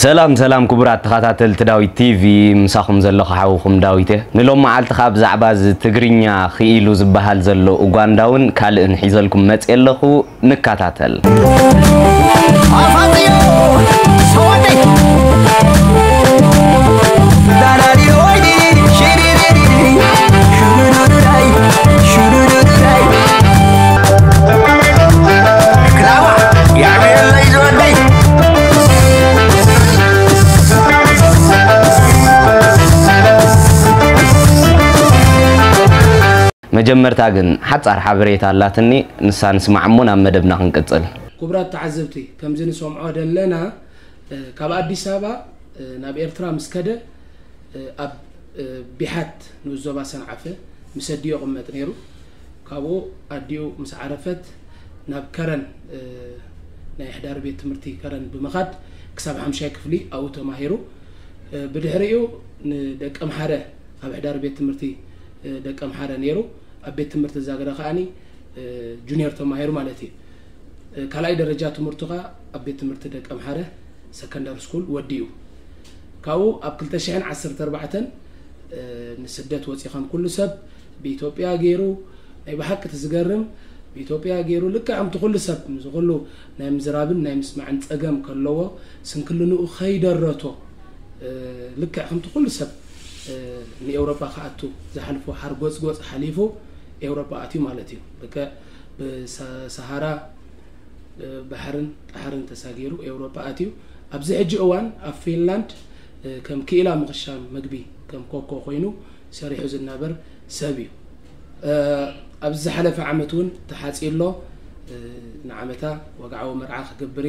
ሰላም ሰላም ክቡራት ተኸታተልቲ ዳዊት ቲቪ ምሳኹም ዘለኹ ሓዊኹም ዳዊት እየ ንሎም መዓልቲ ካ ብዛዕባ እዚ ትግርኛ ክኢሉ ዝበሃል ዘሎ እጓንዳውን ካልእን ሒዘልኩም መፅ ኣለኹ ንከታተል መጀመርታ ግን ሓፃር ሓበሬታ ኣላትኒ ንሳ ንስማዕ እሞ ናብ መደብና ክንቅፅል ክቡራት ተዓዘብቲ ከምዚ ንሰምዖ ደለና ካብ ኣዲስ ኣበባ ናብ ኤርትራ ምስ ከደ ኣብ ቢሓት ንዞባ ሰንዓፈ ምስ ኣዲዮ ቅመጥ ነይሩ ካብኡ ኣዲኡ ምስ ዓረፈት ናብ ከረን ናይ ሕዳር ቤት ትምህርቲ ከረን ብምኻድ ክሳብ ሓምሻይ ክፍሊ ኣብኡ ተማሂሩ ብድሕሪኡ ንደቀ ምሓረ ኣብ ሕዳር ቤት ትምህርቲ ደቀ ምሓረ ነይሩ ኣብ ቤት ትምህርቲ እዛ ገዳ ከዓኒ ጁኒየር ተማሂሩ ማለት እዩ ካልኣይ ደረጃ ትምህርቱ ከዓ ኣብ ቤት ትምህርቲ ደቂ ኣምሓረ ሰከንዳሪ ስኩል ወዲ እዩ ካብኡ ኣብ 214 ንስደት ወፂኸም ኩሉ ሰብ ብኢትዮጵያ ገይሩ ናይ ብሓቂ ዝገርም ብኢትዮጵያ ገይሩ ልክዕ ከምቲ ኩሉ ሰብ ዝኩሉ ናይ ምዝራብን ናይ ምስማዕን ፀገም ከለዎ ስንክልንኡ ከይደረቶ ልክዕ ከምቲ ኩሉ ሰብ ንኤውሮጳ ከኣቱ ዝሓልፎ ሓርጎፅጎፅ ሓሊፉ ኤውሮጳ ኣትዩ ማለት እዩ ደቀ ብሰሃራ ባሕርን ጣሕርን ተሳጊሩ ኤውሮጳ ኣትዩ ኣብዚ ሕጂ እዋን ኣብ ፊንላንድ ከም ክኢላ ምኽሻም ምግቢ ከም ኮኮ ኮይኑ ሰሪሑ ዝነበር ሰብ እዩ ኣብዚ ዝሓለፈ ዓመት እውን ተሓፂሎ ንዓመታ ወግዓዊ መርዓ ክገብር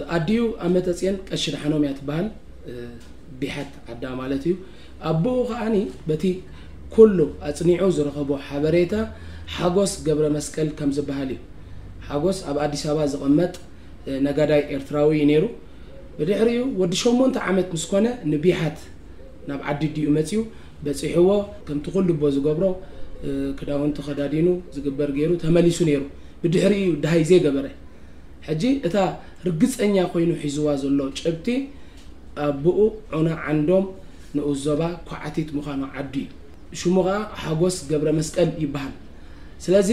እዩ ኣዲኡ ኣመተፅየን ቀሺ ድሓኖም እያ ትበሃል ቢሓት ዓዳ ማለት እዩ ኣቦኡ ከዓኒ በቲ ኩሉ ኣፅኒዑ ዝረኸቦ ሓበሬታ ሓጎስ ገብረ መስቀል ከም ዝበሃል እዩ ሓጎስ ኣብ ኣዲስ ኣበባ ዝቐመጥ ነጋዳይ ኤርትራዊ እዩ ነይሩ ብድሕሪኡ ወዲ 8 ዓመት ምስ ኮነ ንቢሓት ናብ ዓዲ ድኡ መፅኡ በፂሕዎ ከምቲ ኩሉ ቦ ዝገብሮ ክዳውንቲ ከዳዲኑ ዝግበር ገይሩ ተመሊሱ ነይሩ ብድሕሪኡ ድሃይ ዘይገበረ ሕጂ እታ ርግፀኛ ኮይኑ ሒዝዋ ዘሎ ጨብቲ ኣቦኡ ዑና ዓንዶም ንኡዞባ ኳዓቲት ምዃኑ ዓዲ እዩ ሽሙ ከዓ ሓጎስ ገብረ መስቀል ይበሃል ስለዚ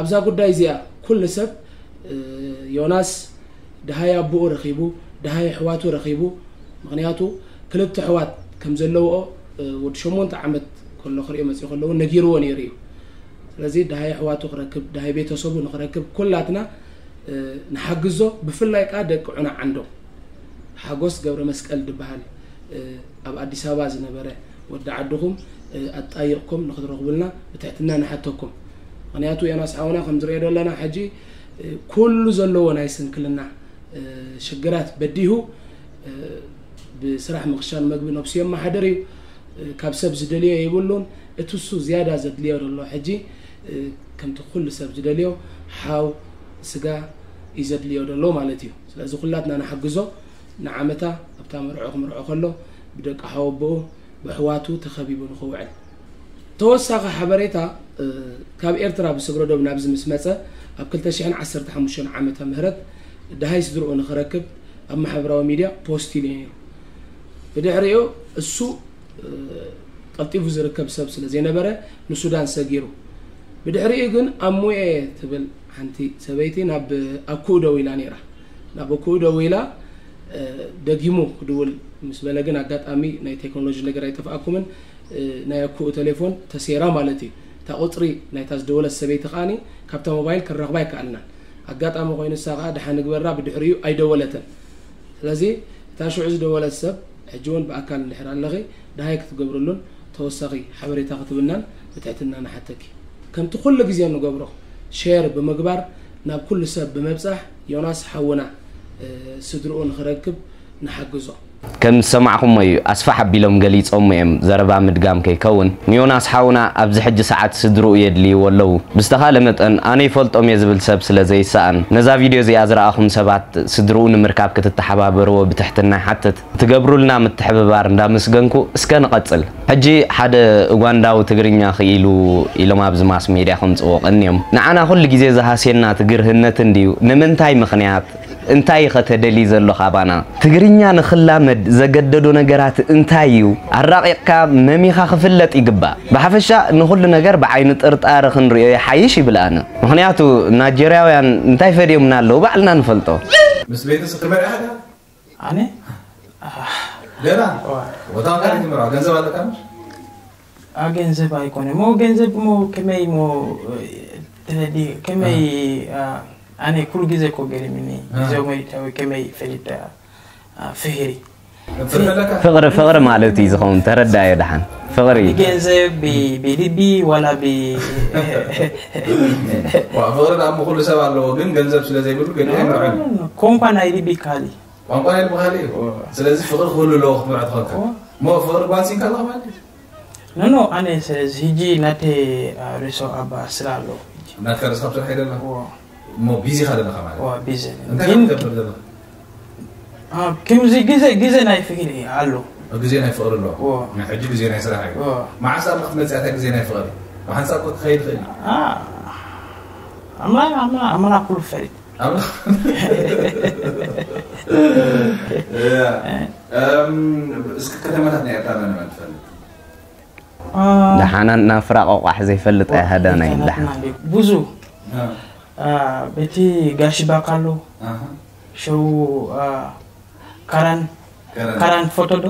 ኣብዛ ጉዳይ እዚኣ ኩሉ ሰብ ዮናስ ድሃይ ኣቦኡ ረኺቡ ድሃይ ኣሕዋቱ ረኺቡ ምክንያቱ ክልተ ኣሕዋት ከም ዘለውኦ ወዲ 8 ዓመት ከሎ ክሪኦ መፅኡ ከለዉ ነጊርዎ ነይሩ እዩ ስለዚ ድሃይ ኣሕዋቱ ክረክብ ድሃይ ቤተሰቡ ንክረክብ ኩላትና ንሓግዞ ብፍላይ ከዓ ደቂ ዑና ዓንዶ ሓጎስ ገብረ መስቀል ድበሃል ኣብ ኣዲስ ኣበባ ዝነበረ ወዲ ዓድኹም أتأيقكم نخذ رغبلنا بتحتنا نحتكم أنا أتو أنا سعونا خمس ريال ولا حجي كل زلوا نايسن كلنا شجرات بديهو بصراحة مخشان مقبل نبسي ما حدري كاب سبز دليه يقولون اتوسو زيادة زدلية ولا حجي كم تقول سبز دليه حاو سجا إذا دليه ولا لو مالتيه لازم كلاتنا نحجزه نعمتها أبتامر عقم رعقله بدك حاو بو وأخواته تخبيبون خوعن توساق حبريتا كاب إرترا بسقرو دوم نابز مسمسة أب كل تشحن عسر تحمشون عامتا مهرت هاي سدرو نخركب أما حبراو ميديا بوستي لينيو بدي عريو السوء ዝርከብ ሰብ ስለ ዘይነበረ ንሱዳን ሰጊሩ ብድሕሪኡ ግን ኣብ ሙኤ ትብል ሓንቲ ሰበይቲ ናብ ኣኩኡ ደው ኢላ ነይራ ናብ ኣኩኡ ደው ደጊሙ ክድውል ምስ በለ ግን ኣጋጣሚ ናይ ቴክኖሎጂ ነገር ኣይተፈኣኩምን ናይ ኣኩኡ ቴሌፎን ተሴራ ማለት እዩ እታ ቁፅሪ ናይታ ዝደወለት ሰበይቲ ከዓኒ ካብታ ሞባይል ክንረኽባ ይከኣልናን ኣጋጣሚ ኮይኑ ሳ ከዓ ድሓ ንግበራ ብድሕሪኡ ኣይደወለተን ስለዚ እታ ሽዑ ዝደወለት ሰብ ሕጂ እውን ብኣካል ንድሕር ኣለኺ ድሃይ ክትገብረሉን ተወሳኺ ሓበሬታ ክትብናን ብትሕትና ንሓተኪ ከምቲ ኩሉ ግዜ ንገብሮ ሼር ብምግባር ናብ ኩሉ ሰብ ብምብፃሕ ዮናስ ሓውና ስድርኡ ንክረክብ ንሓግዞ ከም ዝሰማዕኹሞ እዩ ኣስፋሕ ኣቢሎም ገሊፆም እዮም ዘረባ ምድጋም ከይከውን ንዮናስ ሓውና ኣብዚ ሕጂ ሰዓት ስድርኡ የድልይዎ ኣለዉ ብዝተኻለ መጠን ኣነ ይፈልጦም እየ ዝብል ሰብ ስለ ዘይሰኣን ነዛ ቪድዮ እዚኣ ዝረኣኹም ሰባት ስድርኡ ንምርካብ ክትተሓባበርዎ ብትሕትና ይሓትት እትገብሩልና ምትሕብባር እንዳመስገንኩ እስከ ንቐፅል ሕጂ ሓደ እጓንዳዊ ትግርኛ ክኢሉ ኢሎም ኣብዚ ማስ ሜድያ ከምፅወቕኒ እዮም ንዓና ኩሉ ግዜ ዝሃስየና ትግርህነት እንድዩ ንምንታይ ምክንያት እንታይ ኸተደሊ ዘሎ ኻባና ትግርኛ ንኽላመድ ዘገደዶ ነገራት እንታይ እዩ ኣራቂቕካ መሚኻ ክፍለጥ ይግባእ ብሓፈሻ ንኹሉ ነገር ብዓይኒ ጥርጣር ክንሪዮ ይሓይሽ ይብል ኣነ ምክንያቱ ናይጀርያውያን እንታይ ፈድዮምና ኣለዉ ባዕልና ንፈልጦ ምስ ቤት ስክር መሪሓ ኣነ ገና ወታ ትምራ ገንዘብ ኣለካ ገንዘብ ኣይኮነ ሞ ገንዘብ ሞ ከመይ ሞ ከመይ أنا ani kulgize ko gelimini zomay tawe kemay felita fihiri فقر فقر مالتي زخون تردى يا دحن فقري جنزة ب بلبي ولا ب وفقر ده أم كل سبعة لوجن جنزة بس لازم آه، يقول جنزة معين كم كان هاي لبي كالي كم كان هاي بخالي سلازم فقر كل لوخ بعد خاطر ما فقر بانسين كلا ما no no أنا se ziji nate reso aba sralo nat kar sabta hayrela مو بيزي خدمة خمالة واه بيزي انت كم تبدأ ها كم زي جزء جزء نايف هنا علو جزء نايف أول الله واه من حجي جزء نايف سلاح واه ما عسى ما خدمت ساعتها جزء نايف أول ما حنسى كنت خير خير آه أملا أملا أملا أقول فريد أملا ከተማታት ናይ ኤርትራ መን ትፈልጥ? ደሓና ናብ ፍራቕ ኣቑሕ ዘይፈልጥ ኣይ ሃዳናይ ብዙ ቤቴ ጋሽ ባካሎ ሸው ከረን ከረን ፎቶ ዶ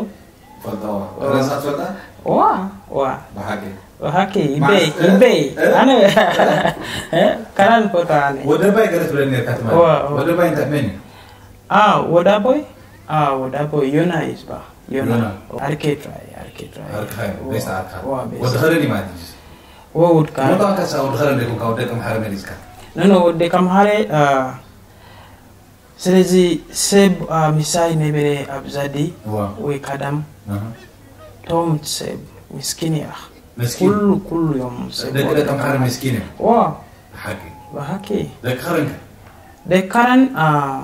ዋ ዋ ኦኬ ይቤ ይቤ አነ ከረን ፎቶ አለ ወደ ባይ ገረት ብለን ከተማ ወደ ባይ ተመኝ አ ወደ ባይ አ ወደ ባይ ዮና ይስባ ዮና አርኬ ትራይ አርኬ ትራይ አርኬ ቤሳ አርካ ወደ ኸረን ይማት ወውድ ካ ሞታ ከሳ ወደ ኸረን ደቁ ካው ደቁ ማሐረመ ዲስካ nono de kamhare hare uh, selezi seb uh, misai mebere abzadi we kadam tom seb miskini ah kullu kullu yom seb de kamhare miskini wa haki wa haki de karan de karan uh,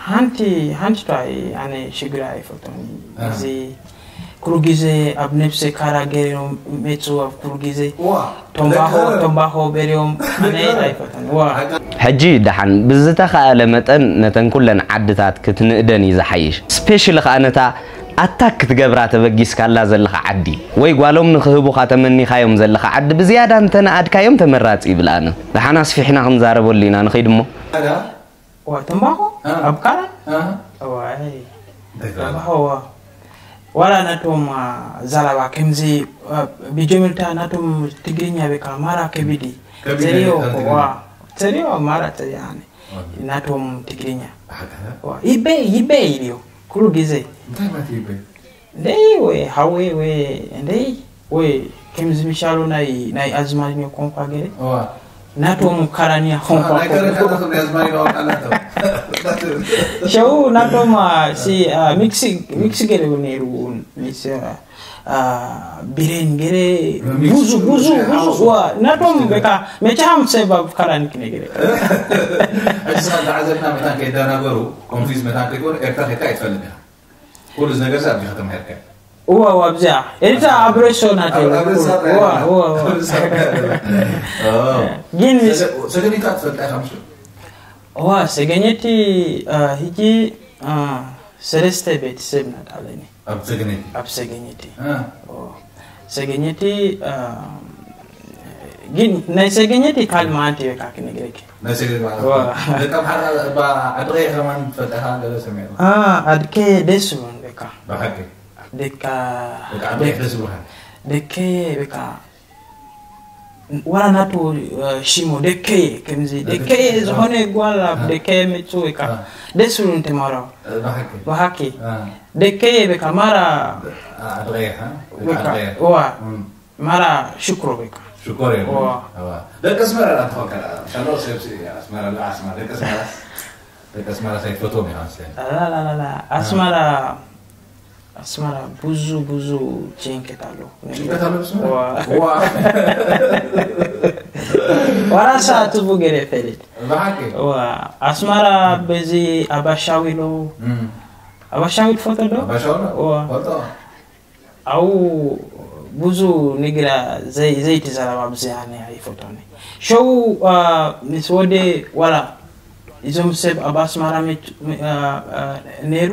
hanti hanti tai ane shigrai fotoni zi uh -huh. kurugize abnepse karagerium metsu ab kurugize tombaho tombaho berium ane ayfatan ዋ ሕጂ ድሓን ብዝተኸኣለ መጠን ነተን ኩለን ዓድታት ክትንእደን እዩ ዝሓይሽ ስፔሽሊ ከዓ ነታ ኣታክ ክትገብራ ተበጊስካላ ዘለኻ ዓዲ ወይ ጓሎም ንክህቡካ ተመኒኻዮም ዘለኻ ዓዲ ብዝያዳ እንተነኣድካዮም ተመራፂ ይብል ኣነ ድሓና ስፊሕና ክንዛረበሉ ኢና ንኸይድ ሞ أوه أي تمهو wala natum uh, wa kemzi uh, bijomilta natum tigrinya be kamara kebidi serio wa serio mara tayani natum tigrinya ibe ibe ibe ilio we hawe we ndei we kemzi mishalo nai nai azmani konkwa gere natum karania honka show natoma si mixi mixi gere neru mis biren gere buzu buzu buzu wa natum beka mecham sebab karan kine gere ajsa dazatna meta kedana goru konfiz meta kegor ekta heka itfalna كل زنجر زاب يخدم هركب huwa wabza ita abreso na te huwa huwa gini segeni kat fetah hamsu wa segeni ti hiki sereste bet sebna aleni ab segeni ab segeni ti segeni ti gini na segeni ti kalma te kak ne greki na segeni wa detam har ba adre haman fetah dalo semela ah adke desu beka bahake ደቃ ደከየ በቃ wala napo shimo dekeye ከምዚ ደከየ ዝኾነ ጓል ኣብ ደከየ ምፁ ወይ ከዓ ደስ ብሉ እንተማራ ብሃኪ ደከየ በቃ ማራ ዋ ማራ ሽክሮ በቃ شكرا يا دك اسمع لا تفكر شنو سيبسي اسمع لا اسمع دك اسمع دك اسمع سيتفوتو من لا لا لا لا اسمع አስመራ ብዙ ብዙ ጭንቀት አለው ወራሳ ትቡ አስመራ በዚህ አባሻዊ ነው አባሻዊ ፎቶ አው ብዙ ንግራ ዘይት ዘረባ ብዝያነ ይፎቶ ሸው ምስ ወደ ወላ እዞም ሰብ አብ አስመራ ኔሩ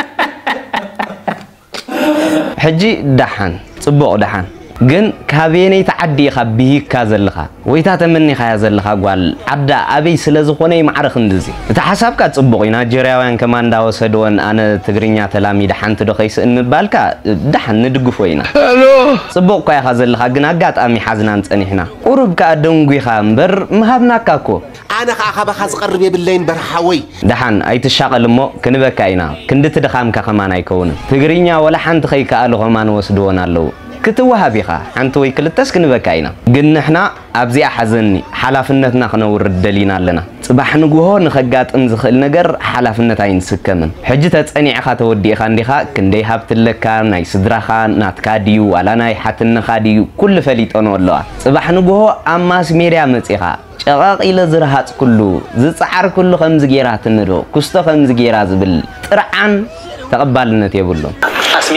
ሕጂ ዳሓን ፅቡቕ ዳሓን ግን ካበየነይቲ ዓዲ ኢኻ ብሂካ ዘለኻ ወይታ ተመኒኻያ ዘለኻ ጓል ዓዳ ኣበይ ስለ ዝኾነ ይማዕርኽ እንድዚ እቲ ሓሳብካ ፅቡቕ እዩ ናጀርያውያን ከማ እንዳወሰድዎን ኣነ ትግርኛ ተላሚድ ሓንቲ ዶ ከይስእ ምባልካ ዳሓን ንድግፎ ኢና ፅቡቕ እኳ ኢኻ ዘለኻ ግን ኣጋጣሚ ሓዝናን ፀኒሕና ቁርብ ከዓ ደንጉኻ እምበር ምሃብናካ ኮ أنا خاخ بخاز قرب يبلين برحوي دحن أي تشغل مو كنبكاينا كندت دخام كخمان أيكون تقرينيا ولا حنت خيك ألو خمان وسدونا ክትወሃብ ኢኻ ሓንቲ ወይ ክልተስ ክንበካ ኢና ግን ንሕና ኣብዚኣ ሓዘኒ ሓላፍነትና ክነውር ደሊና ኣለና ፅባሕ ንግሆ ንኸጋጥም ዝኽእል ነገር ሓላፍነት ኣይንስከምን ሕጂ ተፀኒዕኻ ተወዲእኻ እንዲኻ ክንደይ ሃብትለካ ናይ ስድራኻ ናትካ ድዩ ዋላ ናይ ሓትንኻ ድዩ ኩሉ ፈሊጦኖ ኣለዋ ፅባሕ ንግሆ ኣብ ማስ ሜድያ መፂኻ ጨቐቕ ኢለ ዝረሃፅ ኩሉ ዝፀዓር ኩሉ ከምዚ ጌራ ትንዶ ክስቶ ከምዚ ጌራ ዝብል ጥርዓን ተቐባልነት የብሎም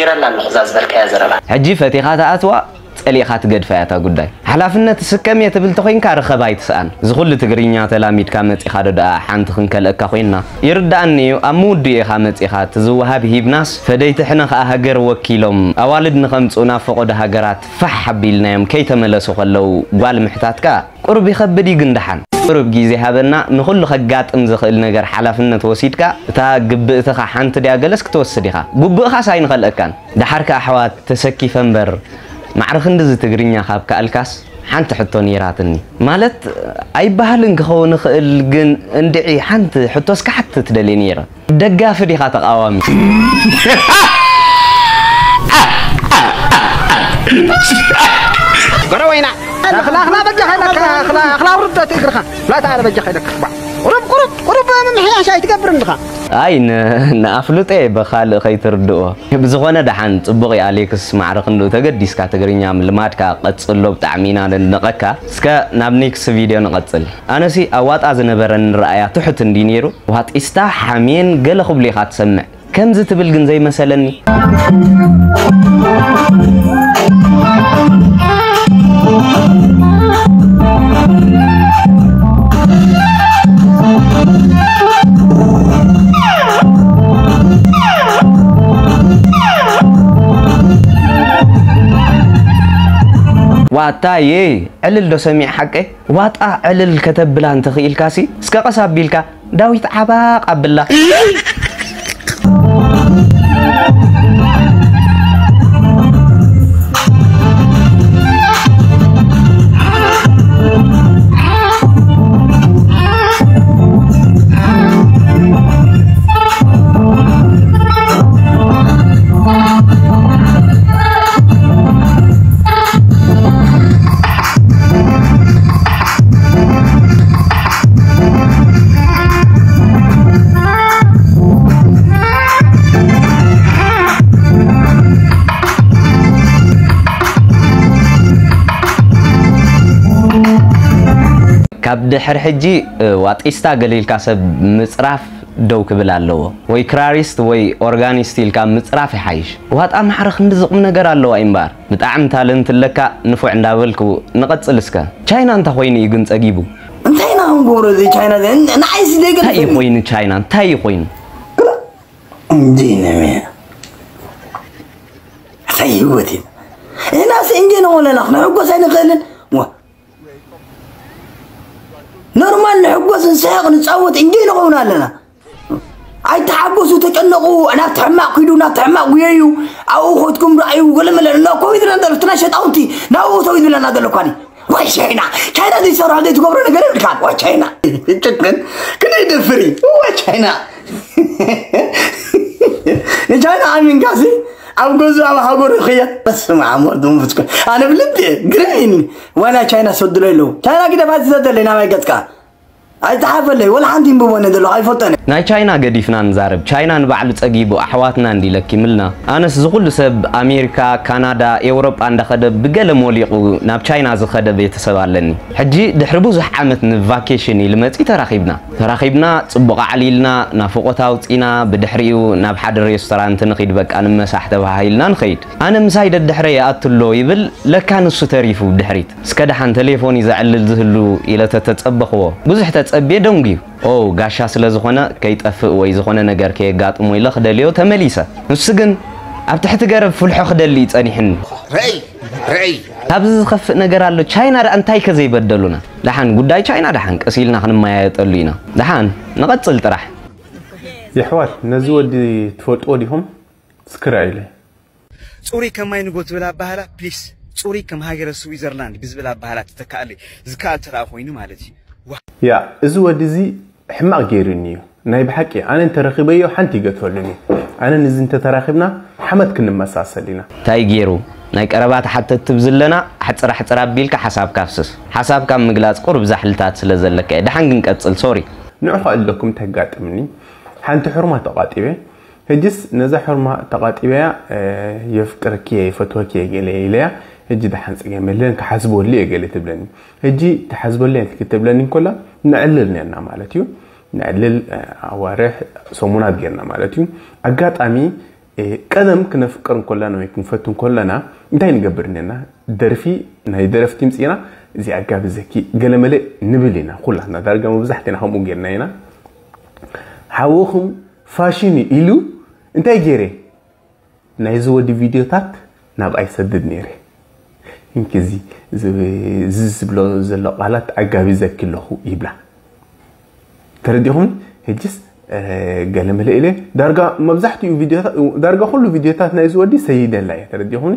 لا لأن حزاز بالكازر حجي فتي خاتا أتوا ጠሊኻ ትገድፋ እያ እታ ጉዳይ ሓላፍነት ስከም እየ ትብል ተኮይንካ ርኸባ ኣይትስኣን እዚ ኩሉ ትግርኛ ተላሚድካ መፂኻ ዶ ደኣ ሓንቲ ክንከልአካ ኮይንና ይርዳእኒ እዩ ኣብ ምውድኢኻ መፂኻ ትዝወሃብ ሂብናስ ፈደይትሕነ ከዓ ሃገር ወኪሎም ኣዋልድ ንኸምፁ ናብ ፈቆዶ ሃገራት ፋሕ ኣቢልናዮም ከይተመለሱ ከለው ጓል ምሕታትካ ቁርብ ይኸብድ እዩ ግንድሓን ቅርብ ግዜ ሃበና ንኩሉ ከጋጥም ዝኽእል ነገር ሓላፍነት ወሲድካ እታ ግብእትኻ ሓንቲ ድያ ገለስ ክትወስድ ኢኻ ጉብእኻስ ኣይንኸልአካን ድሓር ከዓ ኣሕዋት ተሰኪፈ እምበር معرخ اندز تگرنيا خاب كالكاس حنت حطوني راتني مالت اي بحال نخون خل جن اندعي حنت حتوس كحت تدلينيرا دقا فدي خات قوامي غروينا لا لا لا بجخ لا لا لا رد تيكرخ لا تعال بجخ قرب قرب قرب ምሕያሽ ኣይትገብር እንድኻ ኣይ ንኣፍልጠ ብካልእ ከይትርድኦ ብዝኾነ ደሓን ፅቡቕ እዩ ኣሌክስ ማዕርክ ንዶ ተገዲስካ ትግርኛ ልማድካ ቀፅሎ ብጣዕሚ ኢና ንደነቐካ እስከ ናብ ኔክስት ቪድዮ ንቐፅል ኣነሲ ኣዋጣ ዝነበረን ንረኣያ ትሑት እንዲ ነይሩ ዋጢስታ ሓሜን ገለ ክብሉ ኢኻ ትሰምዕ ከምዚ ትብል ግን ዘይመሰለኒ واتاي علل دو سميع حقي واتا علل كتب بلا انت كاسي سكا قصاب داويت عباق عبد ድሕሪ ሕጂ ዋጢስታ ገሊልካ ሰብ ምፅራፍ ደው ክብል ኣለዎ ወይ ክራሪስት ወይ ኦርጋኒስት ኢልካ ምፅራፍ ይሓይሽ ዋጣ ማሕረ ክንዲ ዝቕም ነገር ኣለዋ እዩ እምበር ብጣዕሚ ታለንት ለካ ንፉዕ እንዳበልክ ንቐፅል እስከ ቻይና እንታ ኮይኑ እዩ ግን ፀጊቡ እንታይ ና ክንገብሮ እዚ ቻይና ንዓይስ ደገ እዩ ኮይኑ ቻይና እንታይ እዩ ኮይኑ እንዲነመ ሕይወት እዩ እናስ እንጀ ነወለና ክንሕጎስ ኣይንኽእልን ኖርማል ንሕጎስ ንስሕቕ ንፃወት እንጂ ንኸውን ኣለና ኣይተሓጎሱ ተጨነቑ ናብቲ ሕማቕ ኩዱ ናብቲ ሕማቕ ጉየዩ ኣብኡ ኮትኩም ረኣዩ ገለመለ ከምኡ ዝብለና ዘሎ ትና ሸጣውንቲ ናብኡ ሰው ዝብለና ዘሎ ኳኒ ወይ ቻይና ቻይና ዘይሰርሖ ዘይትገብሮ ነገር ይብልካል ዋ ቻይና ጭቅን ክንደይ ደፍሪ ዋ ቻይና ንቻይና ኣሚንካሲ ኣብ ገዙ ኣብ ሃገሩ ክየት በስማዓ አብ ወወልድ ኣነ ብልቤ ግረይን ዋና ቻይና ሰድሎ ኣለዉ ቻይና ግደፋ ዝሰደለ ናባይ ገጽካ ኣይተሓፈለይ ወላ ሓንቲ ንብቦ ዘለኹ ኣይፈጠነ ናይ ቻይና ገዲፍና ንዛርብ ቻይና ንባዕሉ ፀጊቡ ኣሕዋትና እንዲለኪምልና ኣነስ ዝኩሉ ሰብ ኣሜሪካ ካናዳ ኤውሮጳ እንዳኸደ ብገለ ሞሊቑ ናብ ቻይና ዝኸደ ቤተሰብ ኣለኒ ሕጂ ድሕሪ ብዙሕ ዓመት ንቫኬሽን እዩ ልመፂ ተራኺብና ተራኺብና ፅቡቕ ዓሊልና ናብ ፎቆታ ኣውፂና ብድሕሪኡ ናብ ሓደ ሬስቶራንት ንኺድ በቃ ንመሳሕ ተባሂልና ንኸይድ ኣነ ምሳይ ደድሕረ ይኣትሎ ይብል ለካ ንሱ ተሪፉ ድሕሪት እስከ ደሓን ቴሌፎን ዩ ዘዕልል ዝህሉ ኢለተተፀበኽዎ ብዙሕ ተፀ ፀቤ ደንጉዩ ኦ ጋሻ ስለ ዝኾነ ከይጠፍእ ወይ ዝኾነ ነገር ከየጋጥሞ ኢለ ክደልዮ ተመሊሰ ንሱ ግን ኣብ ትሕቲ ገረብ ፍልሖ ክደሊ ይፀኒሕኒ ካብዚ ዝኸፍእ ነገር ኣሎ ቻይና ዳ እንታይ ከዘይበደሉና ድሓን ጉዳይ ቻይና ድሓን ቀሲ ኢልና ክንመያየጠሉ ኢና ድሓን ንቐፅል ጥራሕ ይሕዋት ነዚ ወዲ ትፈልጥዎ ዲኹም ስክራ ኢለ ፅሩይ ከማይ ንጎት ዝብል ኣባህላ ፕሊስ ፅሩይ ከም ሃገረ ስዊዘርላንድ ብዝብል ኣባህላ ተተካእለ ዝከኣል ተረኣ ኮይኑ ማለት እዩ يا ازو دزي حماق غيرنيو ناي بحكي انا انت رخيبيو حنتي قتولني انا نزين تراخبنا حمد كن مساسلينا تاي غيرو ناي قربات حتى تبزلنا حصر حصر ابيلك حساب كافسس حساب كام مغلاص قرب زحلتات سلازلك دحن كنقتل سوري نعفى لكم تقاتمني حنت حرمه تقاتيبي هجس نزا حرمه تقاتيبي يفكر كي يفتوكي غلي ليه هجي دحنس جملين كحسبوا لي قال تبلن هجي تحسبوا لي تكتبلن كلها نعللنا انا مالتي نعلل اوارح سومونات جينا مالتي اجات امي قدم إيه كنفكر كلنا ويكون فتون كلنا انتين قبرنا درفي نهي درف تيمسينا زي اجاب زكي قال ملي نبلينا كلنا درجه مبزحتنا هم جينا هنا حوخم فاشيني إلو انتي جيري نايزو دي فيديو تات ناب اي سدد نيري ህንክዚ ዝዝብሎ ዘሎ ቃላት ኣጋቢ ዘኪ ኣለኹ ይብላ ተረዲኹም ሕጅስ ገለ መለ ኢለ ዳርጋ መብዛሕትኡ ዳርጋ ኩሉ ቪድዮታት ናይ ዝወዲ ሰይደላ እየ ተረዲኹምኒ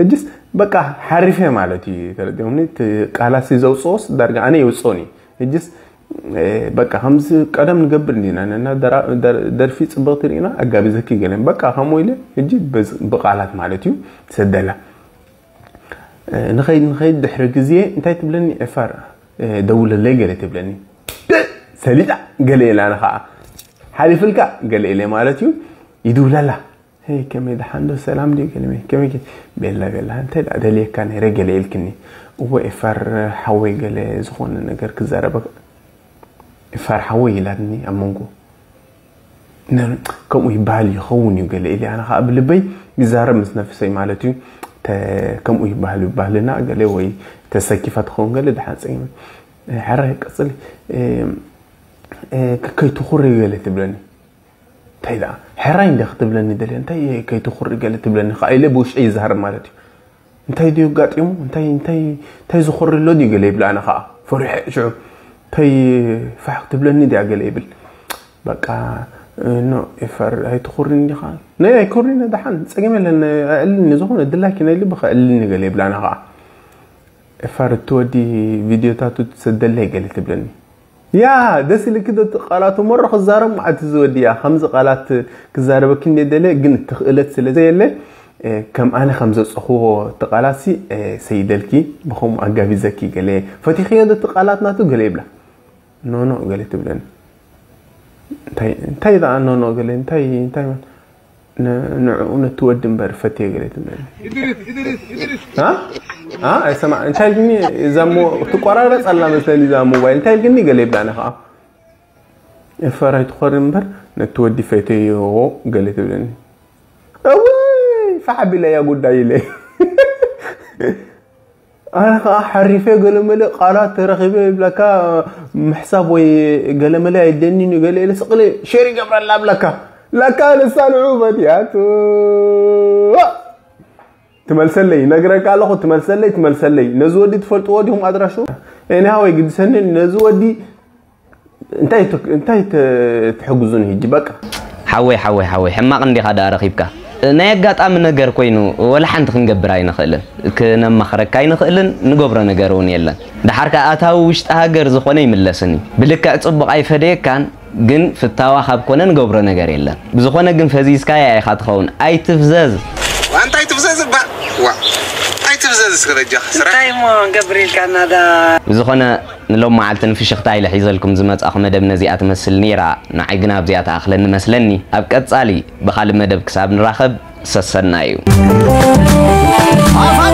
ሕጅስ በቃ ሓሪፈ ማለት እዩ ተረዲኹምኒ ቃላሲ ዘውፅኦስ ዳርጋ ኣነ የውፅኦን እዩ ሕጅስ በቃ ከምዚ ቀደም ንገብር እንዲና ደርፊ ፅብቕቲ ርኢና ኣጋቢ ዘኪ ገለ በቃ ከምኡ ኢለ ሕጂ ብቃላት ማለት እዩ ሰደላ نخيل نخيل دحرجزية انت تبلني عفارة دولة اللي قال تبلني سليتا قال لي انا خا حالي فلكا قال لي مالتيو يدولا لا هي كم اذا حمد السلام دي كلمة كم كي بلا بلا انت ادلي كان رجل الكني هو افر حوي قال زخون نقر كزاربا افر حوي لادني امونكو نعم كم يبالي خوني قال لي انا خا قبل بي بزارب مس نفسي مالتيو كم يبالو بالنا قال لي وي تسكيفات خون قال لي دحات اي حره قصلي اي كي تخري قال لي تبلني تيدا حره عندي خطبلني دلي تي كي تخري قال لي تبلني قايل بوش اي زهر مالتي تي ديو قاطيمو انت تي تي تي لو دي قال لي بلا انا خا فرح شو تي فحق تبلني دي قال لي بل بقى نو إفر هيتخورني خال نا يكورني دحان سجمل لأن أقل نزهون أدلها كنا اللي بخ أقل نقلب لنا غا إفر تودي فيديو تاتو تسدلها قالت بلني يا دس اللي كده قالات مرة خزارة مع تزودي يا خمسة قالات كزارة بكني دلة جن تخلت سلزي اللي كم أنا خمسة أخوه تقالاتي سيدلكي بخوم أجابي زكي قال فتي خيادة تقالات ناتو قليبلا نو نو قالت بلني እንታይ እንታይ ዝኣነኖ ገለ እንታይ እንታይ ንዕኡ ነትወድ እምበር ፈትየ ገለት ኣይሰማ እንታይ ግኒ እዛ ትቆራረፅ ኣላ መስለኒ እዛ ሞባይል እንታይ ግኒ ገለ ይብላኒ ከዓ ፈራይ ትኮሪ እምበር ነትወዲ ፈትዮ ገለ ትብለኒ እወይ ፈሓቢለያ ጉዳይ ኢለ انا آه، حريفه قال مالي قرات رغبه بلاكا محساب وي قال مالي يدني قال لي لسقلي شيري قبر الله بلاكا لا كان سال عمر يا تو تملسلي نقرا قال اخو تملسلي تملسلي نزو ودي تفلطو ودي هم ادراشو انا هو يقد سن نزو ودي انتي انتي تحجزون هيج بقى حوي حوي حوي حما قندي هذا رخيبك ናይ ኣጋጣሚ ነገር ኮይኑ ወላ ሓንቲ ክንገብር ኣይንኽእልን ክነማኽረካ ኣይንኽእልን ንገብሮ ነገር እውን የለን ድሓርካ ኣታዊ ውሽጢ ሃገር ዝኾነ ይምለስን እዩ ብልክዕ ፅቡቕ ኣይፈደየካን ግን ፍታዋ ካብ ኮነ ንገብሮ ነገር የለን ብዝኾነ ግን ፈዚዝካያ ኢኻ ትኸውን ኣይትፍዘዝ بزاز سكرجا خسره تايم غبريل كندا زخنا نلوم معلتن في شخطا الى حيز لكم زمات اخ مدب نزيات مسلني را نعقنا بزيات اخلن مسلني ابقصالي بخال مدب كساب نراخب سسنايو آه،